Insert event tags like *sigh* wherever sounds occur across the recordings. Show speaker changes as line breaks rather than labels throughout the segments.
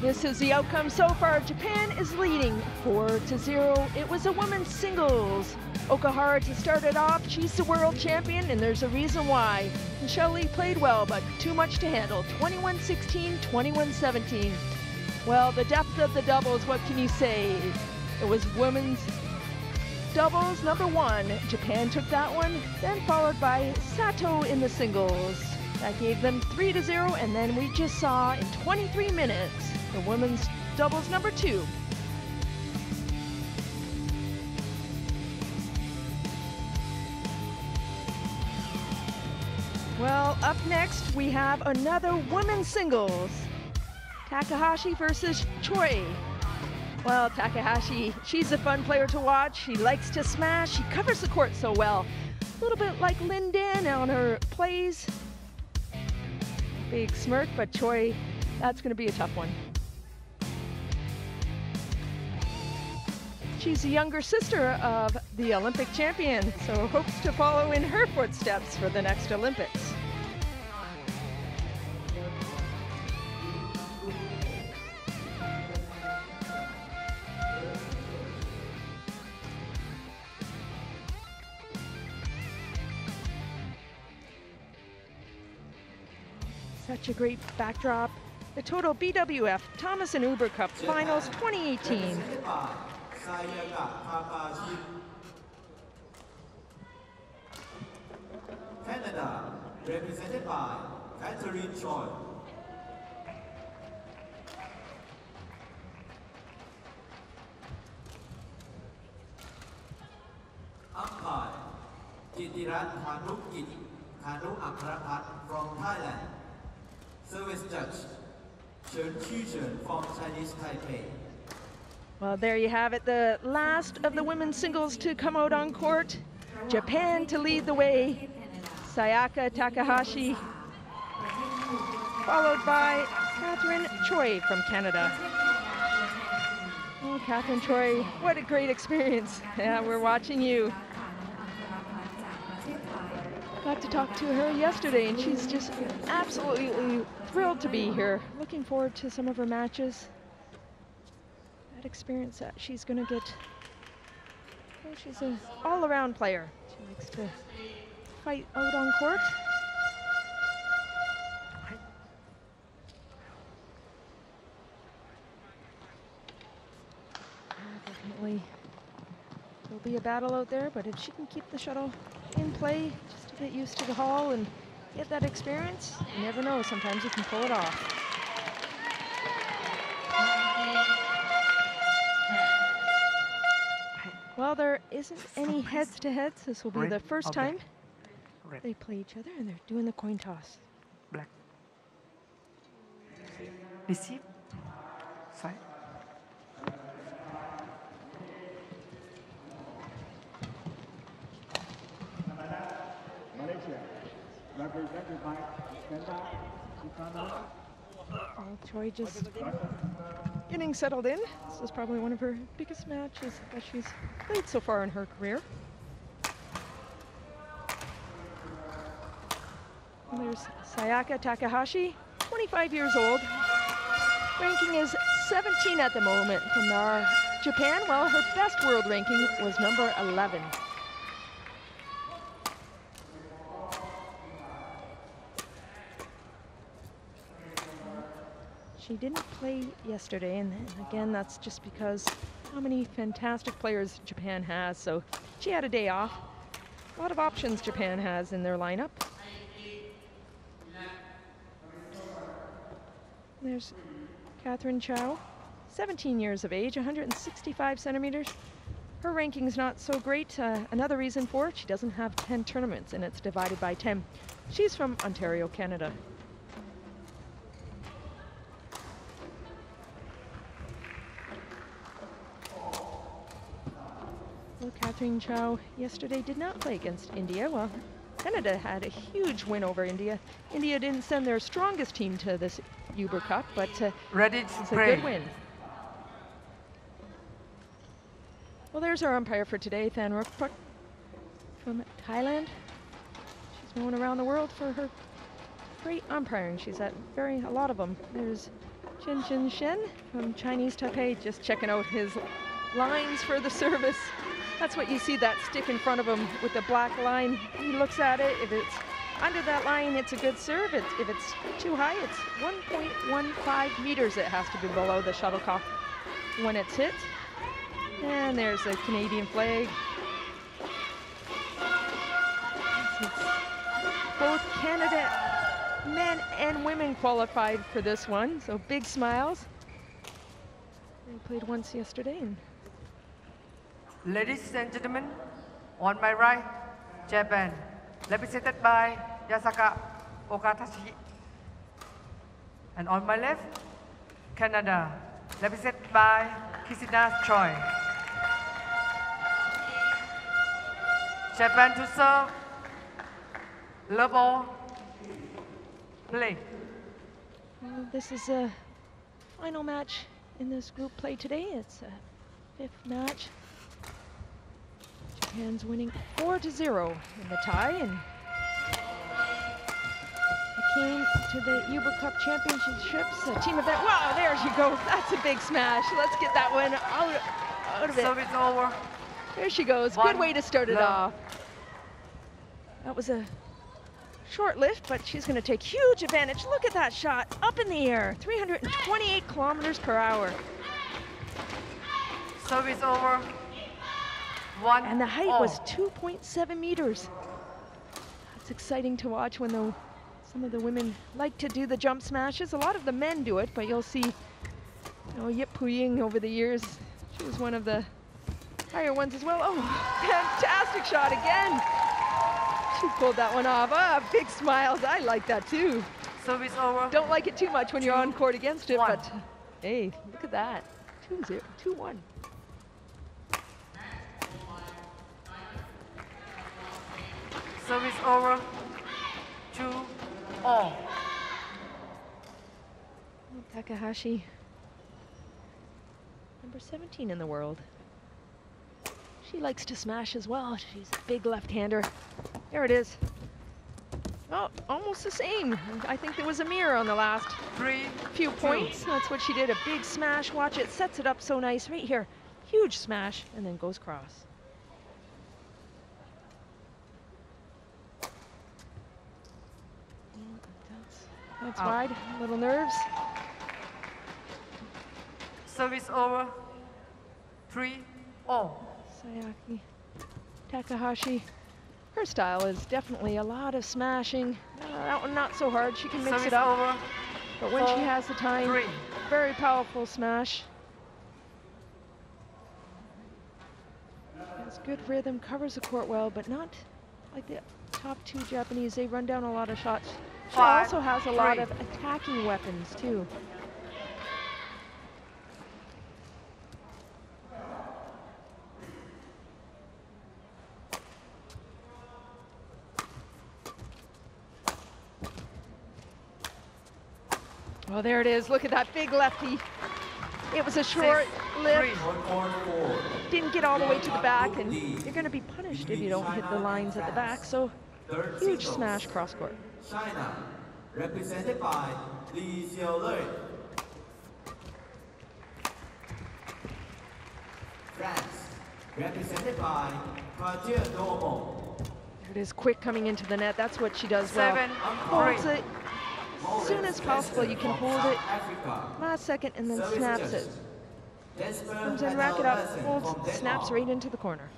This is the outcome so far. Japan is leading 4 to 0. It was a women's singles. Okuhara to start it off. She's the world champion, and there's a reason why. Michelle played well, but too much to handle. 21 16, 21 17. Well, the depth of the doubles, what can you say? It was women's doubles number one. Japan took that one, then followed by Sato in the singles. That gave them 3 to 0, and then we just saw in 23 minutes the women's doubles number two. Well, up next we have another women's singles. Takahashi versus Choi. Well, Takahashi, she's a fun player to watch. She likes to smash. She covers the court so well. A little bit like Lin Dan on her plays. Big smirk, but Choi, that's going to be a tough one. She's the younger sister of the Olympic champion, so hopes to follow in her footsteps for the next Olympics. A great backdrop. The total BWF Thomas and Uber Cup Finals 2018.
Canada, represented by Catherine Choi. Umpire, Kitirat Hanu Kit, Hanu Akrapat from Thailand. Service judge, Chen from Chinese Taipei.
Well, there you have it, the last of the women's singles to come out on court. Japan to lead the way. Sayaka Takahashi, followed by Catherine Choi from Canada. Oh, Catherine Choi, what a great experience. Yeah, we're watching you. I got to talk to her yesterday, and she's just absolutely thrilled to be here. Looking forward to some of her matches that experience that she's going to get. Well, she's an all-around player. She likes to fight out on court. Definitely will be a battle out there, but if she can keep the shuttle in play, get used to the hall and get that experience, you never know, sometimes you can pull it off. Well, there isn't any heads-to-heads. This will be
Red
the first time?
Red.
they play each other, and they're doing the coin toss.
Black. Receive. Side.
Represented
Well, Choi just getting settled in. This is probably one of her biggest matches that she's played so far in her career. And there's Sayaka Takahashi, 25 years old. Ranking is 17 at the moment from our Japan. Well, her best world ranking was number 11. She didn't play yesterday, and again, that's just because how many fantastic players Japan has. So she had a day off. A lot of options Japan has in their lineup. There's Catherine Choi, 17 years of age, 165 centimeters. Her ranking's not so great. Uh, another reason for it, she doesn't have 10 tournaments, and it's divided by 10. She's from Ontario, Canada. Well, Catherine Choi yesterday did not play against India. Well, Canada had a huge win over India. India didn't send their strongest team to this Uber Cup, but uh,
Ready to
it's a good win. Well, there's our umpire for today, Than Rookput from Thailand. She's known around the world for her great umpiring. She's at very a lot of them. There's Chen Chen Shen from Chinese Taipei just checking out his lines for the service. That's what you see, that stick in front of him with the black line. He looks at it. If it's under that line, it's a good serve. It's, if it's too high, it's 1.15 meters it has to be below the shuttlecock when it's hit. And there's a Canadian flag. Both Canada men and women qualified for this one, so big smiles. They played once yesterday.
Ladies and gentlemen, on my right, Japan, represented by Yasaka Okatashi. And on my left, Canada, represented by Kisina Choi. Japan to serve. Love all. Play.
well, this is a final match in this group play today. It's a fifth match. Japan's winning four to zero in the tie, and came to the Uber Cup Championships, a team event. Wow, there she goes. That's a big smash. Let's get that one out, out of it.
Service over.
There she goes.
One
Good way to start it
love.
off. That was a short lift, but she's going to take huge advantage. Look at that shot up in the air, 328 kilometers per hour.
Service over. One.
And the height
all.
was 2.7 meters. It's exciting to watch when the, some of the women like to do the jump smashes. A lot of the men do it, but you'll see you know, Yip Pui Yin over the years. She was one of the higher ones as well. Oh, *laughs* fantastic shot again. She pulled that one off. Ah, big smiles. I like that too.
Service over.
Don't like it too much when you're on court against it,
one.
but hey, look at that. Two zero, two one.
Service over. Two. All.
Takahashi, number 17 in the world. She likes to smash as well. She's a big left-hander. There it is. Oh, almost the same. I think there was a mirror on the last
Three.
few points. That's what she did, a big smash. Watch it, sets it up so nice right here. Huge smash, and then goes cross. Mm, That's, that's
Out.
wide, little nerves.
Service over. Three. All.
Sayaka Takahashi. Her style is definitely a lot of smashing. Uh, that one not so hard. She can mix
Service
it up.
over.
But when she has the time,
Three.
very powerful smash. Has good rhythm, covers the court well, but not like the top two Japanese. They run down a lot of shots. She
Five,
also has a lot
three.
of attacking weapons too. Well, there it is. Look at that big lefty. It was a short lift.
three.
One point four.
Didn't get all the way to the back, and you're going to be punished if you don't hit the lines at the back. So, huge smash cross court.
China, represented by Li Xiaolei. France, represented by Cartier Dormo.
It is, quick coming into the net. That's what she does well.
Seven.
Holds it as soon as possible. You can hold it last second and then snaps it. Comes in, rack it up, holds, snaps right into the corner.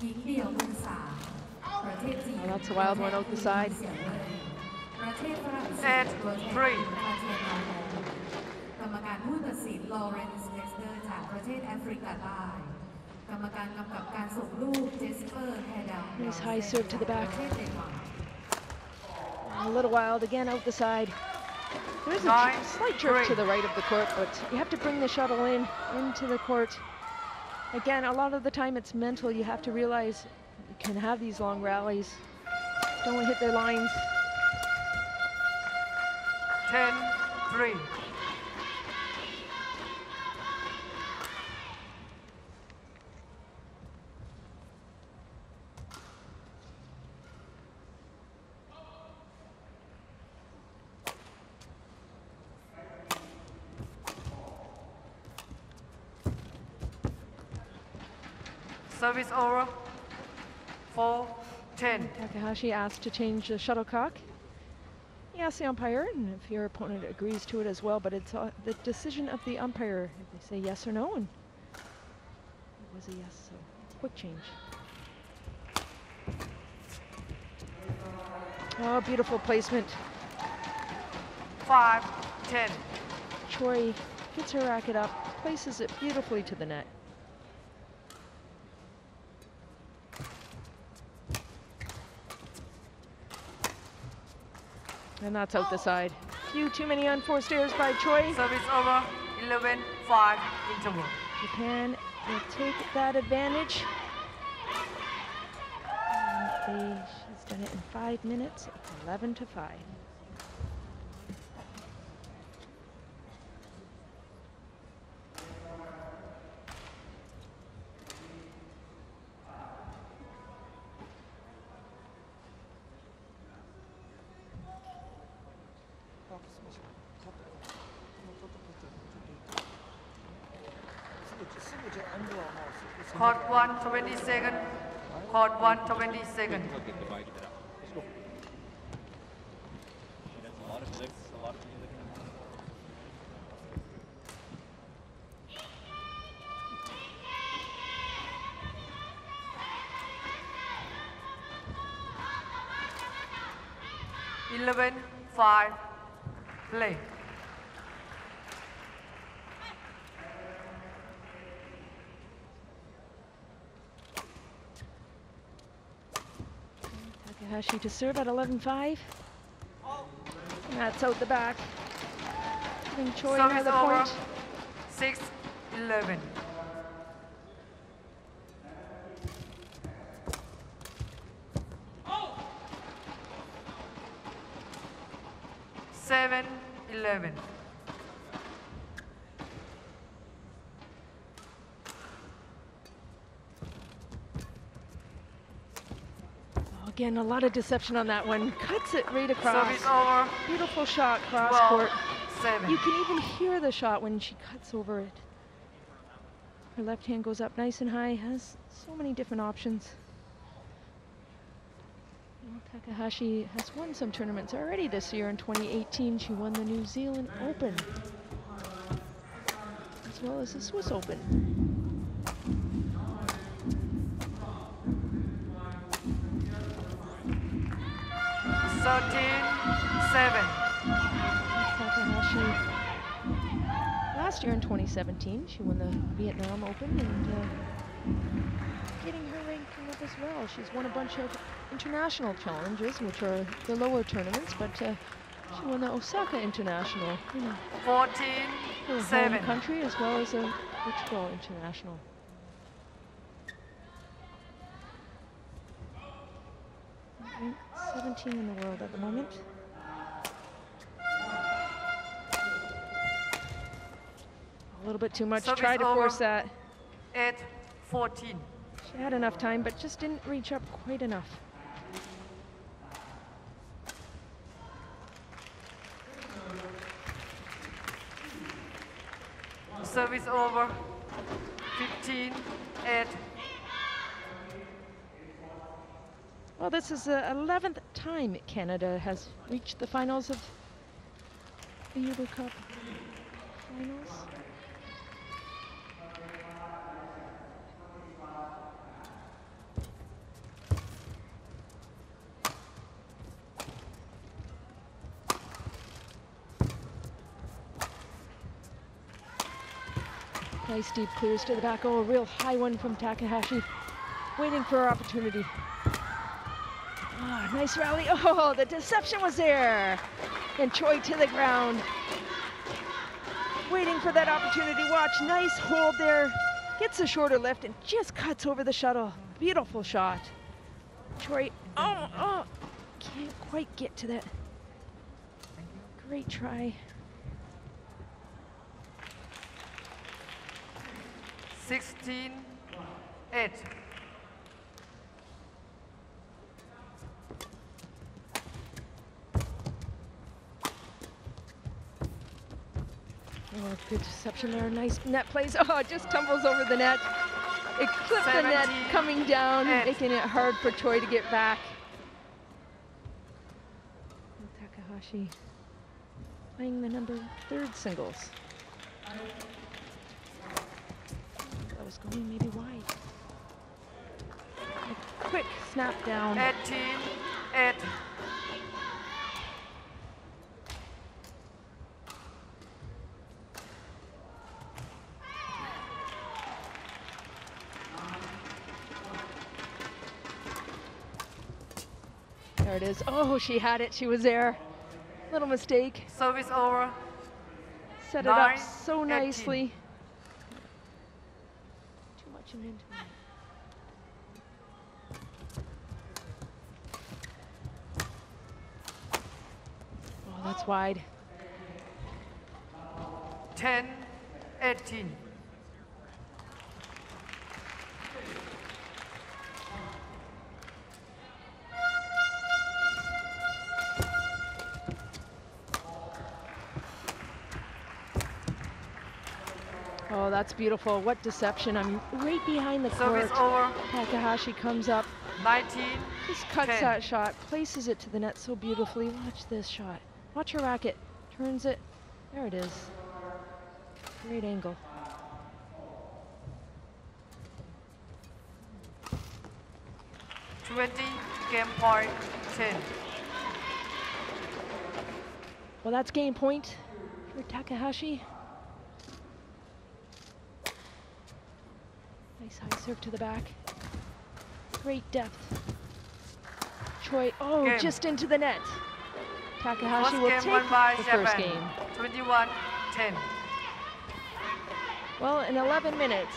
หญิงเดี่ยวมือสามประเทศจีน
Oh, that's a wild one out the side.
เสี่ยวเว่ยประเทศฝรั่งเศ
And
สตัวแทน
three
คาเทียนนอร์โมกรรมการผู้ตัดสินลอเรนซ์เวสเตอร์จากประเทศแอฟริกาใต้กรรมการกำกับการส่งลูกเจสเปอร์แฮดาว
Nice high serve to the back.
ประเทศเดนมาร์ก
A little wild again out the side. There's a
Nine,
j- slight jerk to
three.
the right of the court, but you have to bring the shuttle in into the court. Again, a lot of the time it's mental. You have to realize you can have these long rallies. Don't hit their lines.
Ten. Three. Service over. 4 10.
Takahashi asked to change the shuttlecock. He asked the umpire, and if your opponent agrees to it as well, but it's uh, the decision of the umpire if they say yes or no, and it was a yes, so quick change. Oh, beautiful placement.
5 10.
Choi gets her racket up, places it beautifully to the net. And that's out the side. Few too many unforced errors by Choi.
Service over. 11 5. Interval.
Japan will take that advantage. And they, she's done it in five minutes. It's 11 to 5.
Court 1 20 second. Court 1 20 second. Eleven, five, play.
Takahashi to serve at 11-5. And that's out the back. Giving Choi another point.
6, 11. Seven, eleven.
Again, a lot of deception on that one. Cuts it right across.
Service over.
Beautiful shot cross
12,
court.
seven.
You can even hear the shot when she cuts over it. Her left hand goes up nice and high, has so many different options. Well, Takahashi has won some tournaments already this year. In 2018, she won the New Zealand Open, as well as the Swiss Open.
Thirteen, seven.
Takahashi, last year in 2017, she won the Vietnam Open and uh, getting her ranking up as well. She's won a bunch of international challenges, which are the lower tournaments, but uh, she won the Osaka International in her
Fourteen,
home
seven.
country as well as a Portugal International. Ranked 17 in the world at the moment. A little bit too much.
Service
Tried to force that.
At 14.
She had enough time, but just didn't reach up quite enough.
Service over. Fifteen, eight.
Well, this is the 11th time Canada has reached the finals of the Uber Cup finals. Nice deep clears to the back. Oh, a real high one from Takahashi. Waiting for her opportunity. Nice rally. *laughs* Oh, the deception was there. And Choi to the ground. Waiting for that opportunity. Watch, nice hold there. Gets a shorter lift and just cuts over the shuttle. Beautiful shot. Choi, oh, oh, can't quite get to that. Great try.
Sixteen, eight.
Oh, good deception there. Nice net plays. *laughs* Oh, it just tumbles over the net. It clipped the net coming down,
eight.
making it hard for Choi to get back. And Takahashi playing the number third singles. That was going maybe wide. A quick snap down.
18, 8.
Is. Oh, she had it. She was there. Little mistake.
Service over.
Set it up
Nine,
so
18.
nicely. Too much of an into. Oh, that's wide.
10, 18.
That's beautiful. What deception. I'm right behind the court.
Service over.
Takahashi comes up,
19,
just cuts
Ten.
that shot, places it to the net so beautifully. Watch this shot. Watch her racket. Turns it. There it is. Great angle.
twenty. Game point 10.
Well, that's game point for Takahashi. Nice to the back. Great depth. Choi, oh,
Game.
just into the net. Takahashi
First
will
game
take the
Japan.
first game.
21, 10.
Well, in 11 minutes,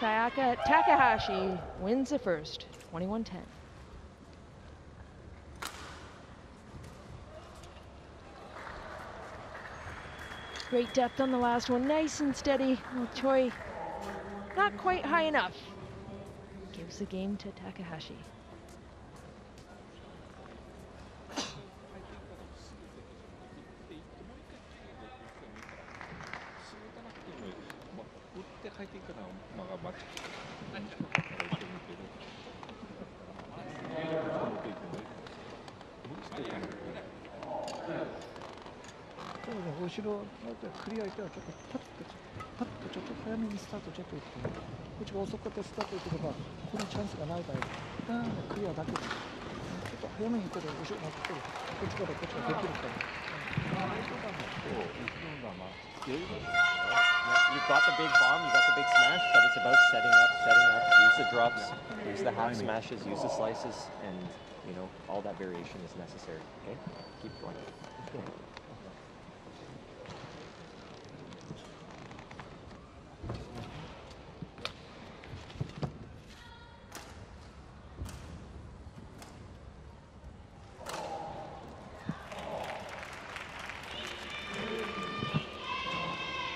Sayaka Takahashi wins the first, 21-10. Great depth on the last one, nice and steady. Well, Choi, not quite high enough. Gives the game to Takahashi
you've got the big bomb, you've got the big smash, but it's about setting up, setting up, use the drops, use the half smashes, use the slices, and, you know, all that variation is necessary, okay? Keep going.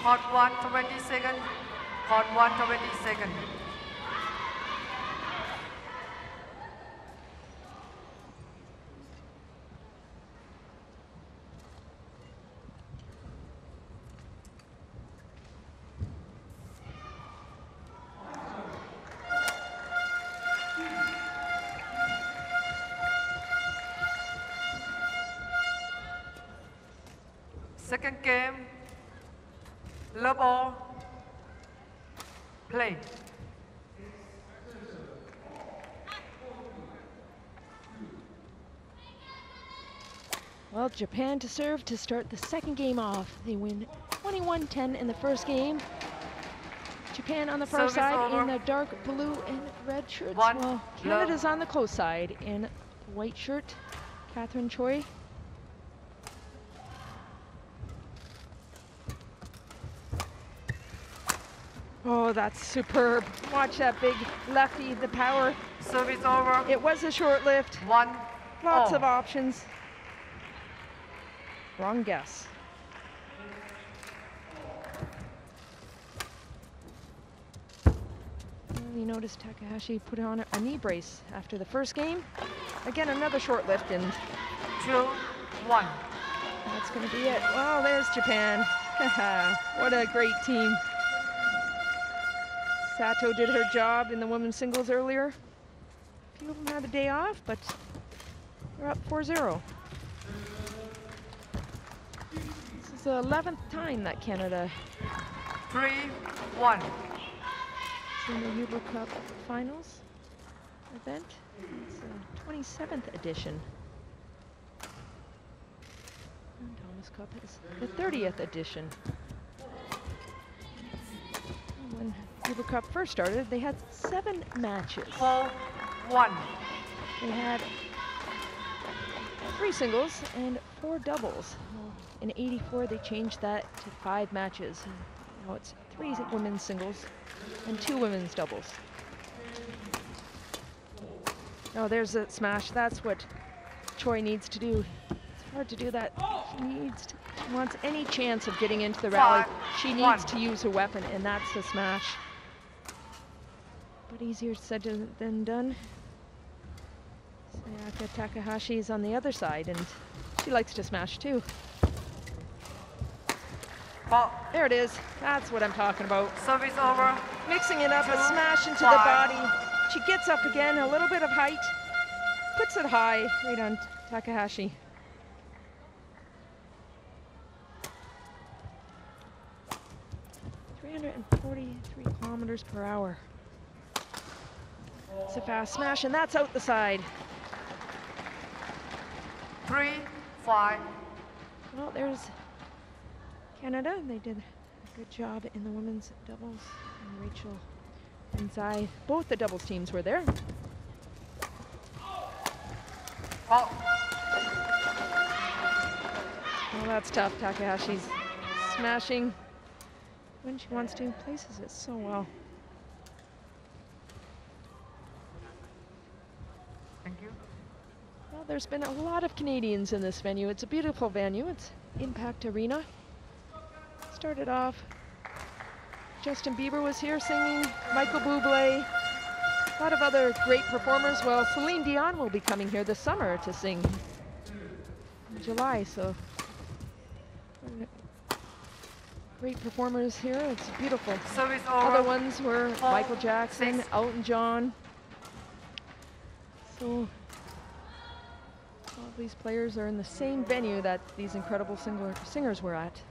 Hot 1, 20 second. Hot 1, 20 second. Second game, love all, play.
Well, Japan to serve to start the second game off. They win 21-10 in the first game. Japan on the far
Service
side in the dark blue and red shirts.
One,
well,
love.
Canada's on the close side in white shirt. Catherine Choi. Oh, that's superb. Watch that big lefty, the power.
Service over.
It was a short lift.
One.
Lots
all.
of options. Wrong guess. You notice Takahashi put on a knee brace after the first game. Again, another short lift, and
Two. One.
that's going to be it. Well, there's Japan. *laughs* what a great team. Sato did her job in the women's singles earlier. A few of them had a day off, but they're up 4-0. This is the 11th time that Canada
Three, one.
is in the Uber Cup finals event. It's the 27th edition. And Thomas Cup is the 30th edition. Uber Cup first started, they had seven matches.
Four, one.
They had three singles and four doubles. In 84, they changed that to five matches. Now it's three women's singles and two women's doubles. Oh, there's a smash. That's what Choi needs to do. It's hard to do that. She needs to, she wants any chance of getting into the rally. She needs to use her weapon, and that's the smash. Easier said than done. Sayaka Takahashi is on the other side, and she likes to smash too.
Four.
There it is. That's what I'm talking about.
Service over.
Mixing it up, a smash into the body. She gets up again, a little bit of height, puts it high, right on Takahashi. Three hundred and forty-three kilometers per hour. It's a fast smash, and that's out the side.
Three, five.
Well, there's Canada. They did a good job in the women's doubles. And Rachel and Zai, both the doubles teams were there.
Four.
Oh, that's tough. Takahashi's smashing when she wants to, places it so well.
Thank you.
Well, there's been a lot of Canadians in this venue. It's a beautiful venue. It's Impact Arena. Started off, Justin Bieber was here singing, Michael Bublé, a lot of other great performers. Well, Celine Dion will be coming here this summer to sing in July, so great performers here. It's beautiful.
Service over.
Other ones were Michael Jackson,
six.
Elton John. So these players are in the same venue that these incredible singer singers were at.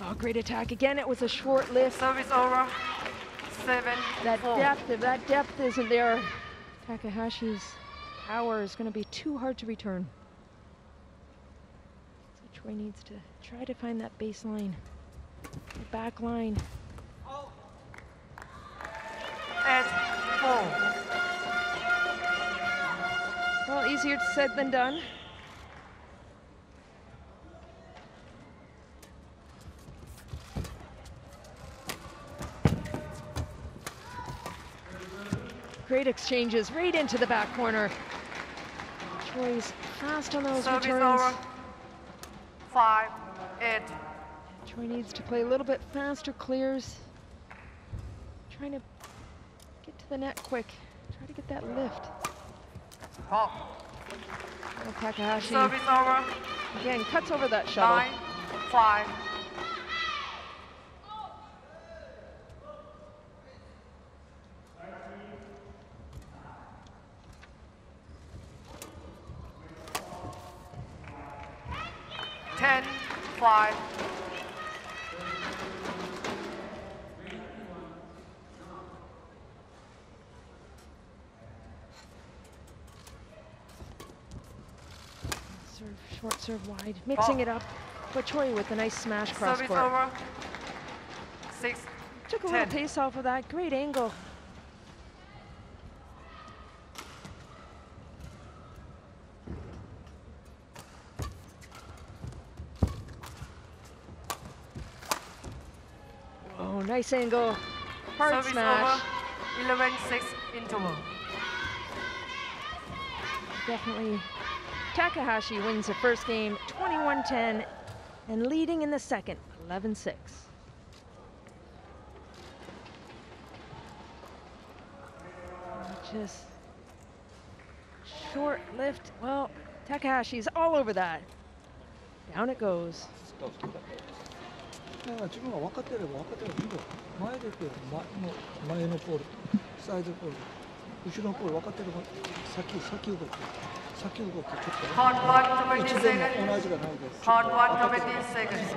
Oh, great attack. Again, it was a short lift.
Service over. Seven,
That
four.
depth, if that depth isn't there, Takahashi's power is going to be too hard to return. Choi needs to try to find that baseline, the back line.
Eight, four.
Well, easier said than done. Great exchanges right into the back corner. Choi's fast on those
Service
returns.
over. Five, eight.
Choi needs to play a little bit faster clears. Trying to get to the net quick. Try to get that lift.
Four.
Oh, Takahashi
Service over.
again cuts over that shuttle.
Nine, five. Ten, five.
Serve short, serve wide, mixing it up. But Choi with a nice smash cross
Service
court.
over. Six,
Took a little
ten.
pace off of that. Great angle. Oh, nice angle. Hard
Service
smash.
over. Eleven, six, interval.
Definitely. Takahashi wins the first game 21-10 and leading in the second 11-6. this. Short lift. Well, Takahashi's all over that. Down it goes.
Hard one, 20
seconds.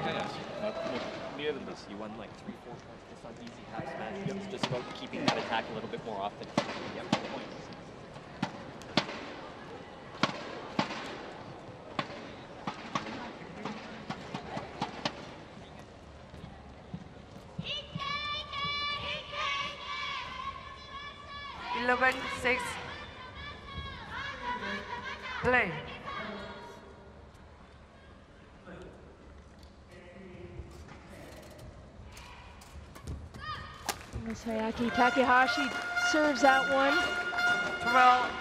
もう見えるんです。
You one, like seconds. four times this on easy half just about keeping that attack a little bit more
Eleven, six,
Sayaka Takahashi serves that one.
12,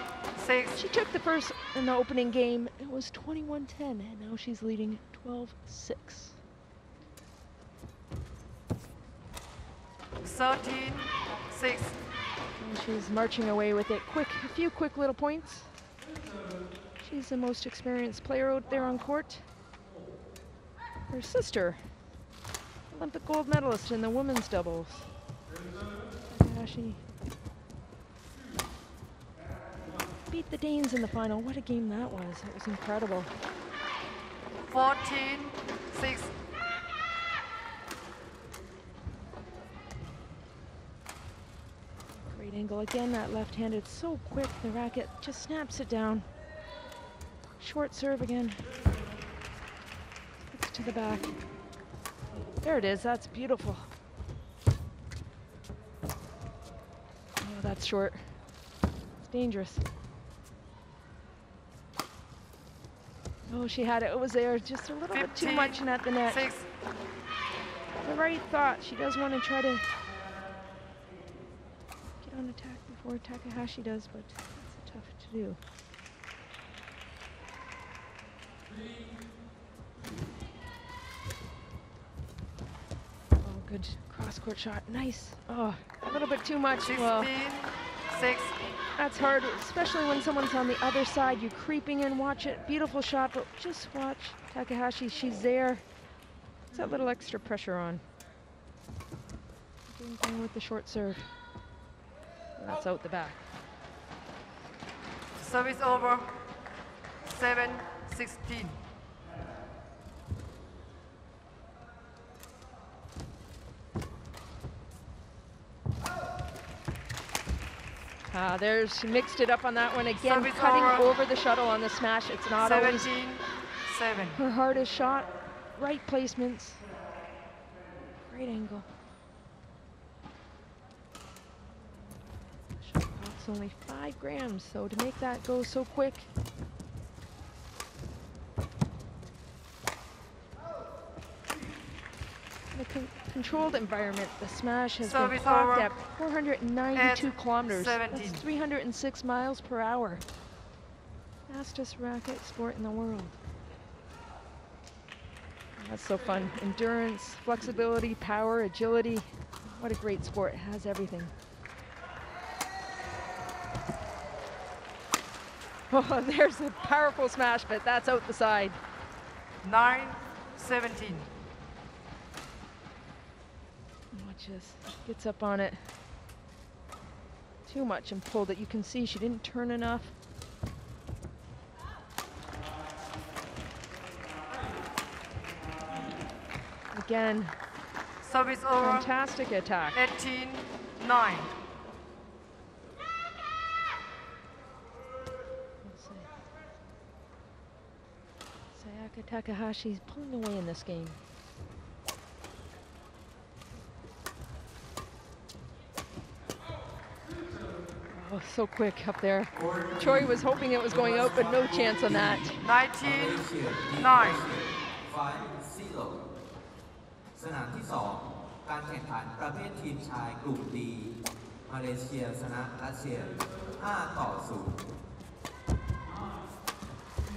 6.
She took the first in the opening game. It was 21-10, and now she's leading 12-6.
13, 6.
And she's marching away with it. Quick, a few quick little points. She's the most experienced player out there on court. Her sister, Olympic gold medalist in the women's doubles. Takahashi beat the Danes in the final. What a game that was. It was incredible.
14, 6.
Great angle again, that left-handed so quick, the racket just snaps it down. Short serve again. Hooks to the back. There it is, that's beautiful. That's short. It's dangerous. Oh, she had it, it was there, just a little bit too much and at the net.
6.
The right thought, she does want to try to get on attack before Takahashi does, but that's tough to do. Oh, good cross-court shot. Nice. Oh, little bit too much.
16,
Well,
6.
that's hard, especially when someone's on the other side. You creeping in, watch it. Beautiful shot, but just watch Takahashi. She's there. It's that little extra pressure on. Same thing with the short serve. That's out the back.
Service over. 7, 16.
Ah, there's she mixed it up on that one again,
Service
cutting
over.
over the shuttle on the smash. It's not always
17, 7.
her hardest shot. Right placements. Great angle. Shuttlecock's only five grams, so to make that go so quick. In a con- controlled environment, the smash has been
Service
clocked at 492
At
kilometers.
17.
That's 306 miles per hour. Fastest racket sport in the world. That's so fun. Endurance, flexibility, power, agility. What a great sport. It has everything. *laughs* Oh, there's a powerful smash, but that's out the side.
9, 17.
This. Gets up on it. Too much and pulled it. You can see she didn't turn enough. Again,
Service over.
fantastic attack.
18, 9.
Let's. Sayaka Takahashi's pulling away in this game. Oh, so quick up there. Choi was hoping it was going out, but no chance on that.
19 9.
สนามที่0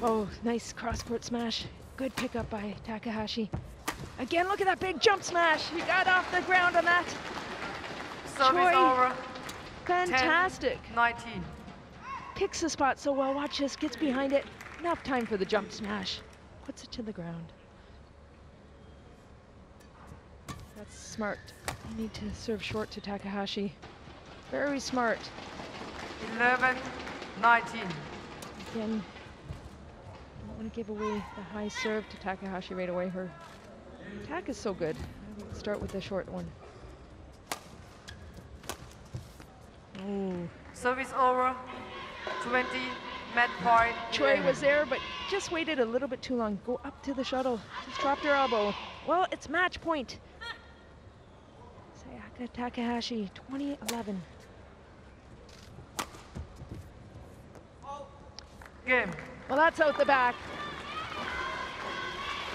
Oh, nice cross-court smash. Good pickup by Takahashi. Again, look at that big jump smash. He got off the ground on that.
Service
Choi.
over.
Fantastic.
19.
Picks the spot so well. Watch this. Gets behind it. Enough time for the jump smash. Puts it to the ground. That's smart. You need to serve short to Takahashi. Very smart.
11, 19.
Again, don't want to give away the high serve to Takahashi right away. Her attack is so good. I would start with the short one.
Service over. 20, match point.
Choi
11.
was there, but just waited a little bit too long. Go up to the shuttle. Just dropped her elbow. Well, it's match point. Sayaka Takahashi, 2011.
Game.
Well, that's out the back.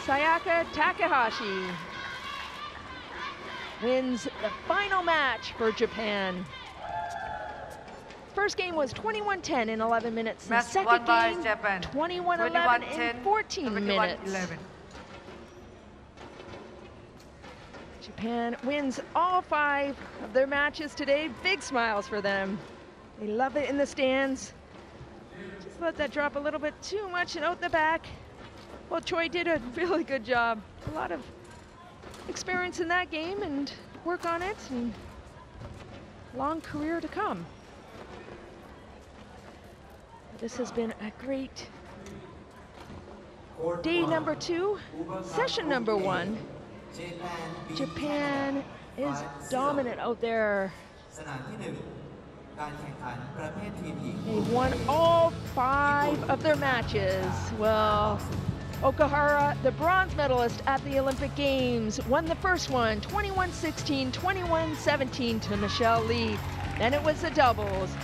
Sayaka Takahashi wins the final match for Japan. First game was 21-10 in 11 minutes.
Match
second game, 21-11 in 14 minutes.
21-11.
Japan wins all five of their matches today. Big smiles for them. They love it in the stands. Just let that drop a little bit too much and out the back. Well, Choi did a *laughs* really good job. A lot of experience in that game and work on it and long career to come. This has been a great day number two, session number one.
Japan
is dominant out there. They won all five of their matches. Well, Okuhara, the bronze medalist at the Olympic Games, won the first one, 21-16, 21-17 to Michelle Li. Then it was the doubles,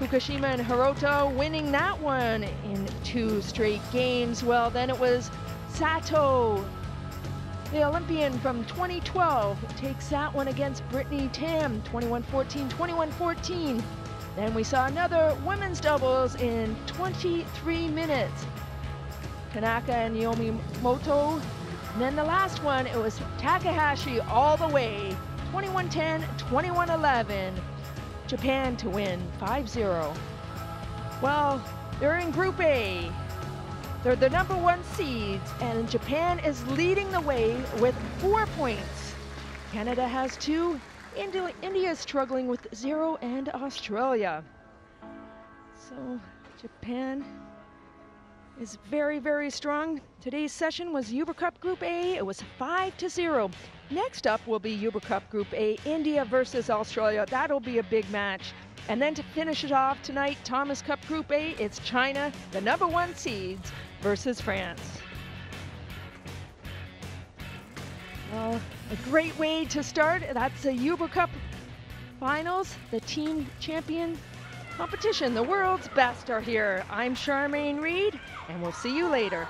Fukushima and Hirota winning that one in two straight games. Well, then it was Sato, the Olympian from 2012, takes that one against Brittney Tam, 21 14, 21 14. Then we saw another women's doubles in 23 minutes. Tanaka and Yomi Moto. And then the last one, it was Takahashi all the way. 21-10, 21-11. Japan to win 5-0. Well, they're in Group A. They're the number one seeds, and Japan is leading the way with four points. Canada has two. Indi- India is struggling with zero, and Australia. So Japan is very, very strong. Today's session was Uber Cup Group A. It was 5 to 0. Next up will be Uber Cup Group A, India versus Australia. That'll be a big match. And then to finish it off tonight, Thomas Cup Group A, it's China, the number one seeds, versus France. Well, a great way to start. That's the Uber Cup finals, the team champion competition. The world's best are here. I'm Charmaine Reid, and we'll see you later.